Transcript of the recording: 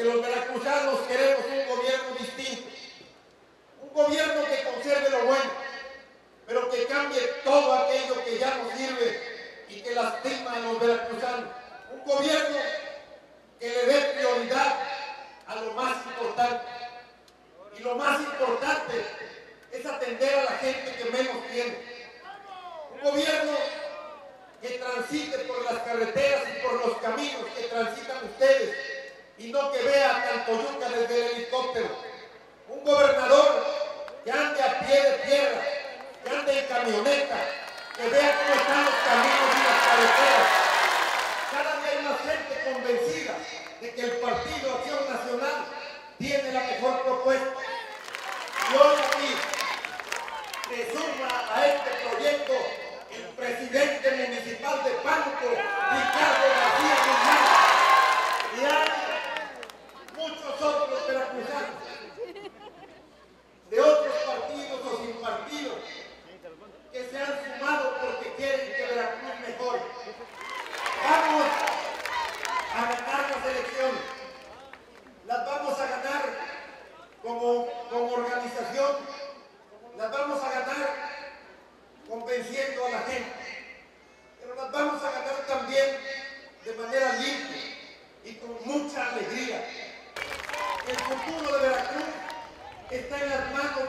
porque los veracruzanos queremos un gobierno distinto, un gobierno que conserve lo bueno, pero que cambie todo aquello que ya no sirve y que lastima a los veracruzanos, un gobierno que le dé prioridad a lo más importante. Y lo más importante es atender a la gente que menos tiene. Un gobierno que transite por las carreteras y por los caminos que transitan ustedes que vea Cantoyuca desde el helicóptero. Un gobernador que ande a pie de tierra, que ande en camioneta, que vea cómo están los caminos y las carreteras. Cada día hay más gente convencida de que el Partido Acción Nacional tiene la mejor propuesta. Y hoy aquí se suma a este proyecto el presidente futuro de Veracruz está en las manos